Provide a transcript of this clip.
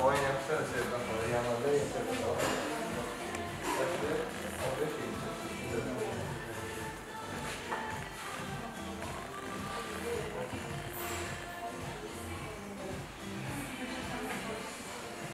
Ama yine yapsana Sevda falan.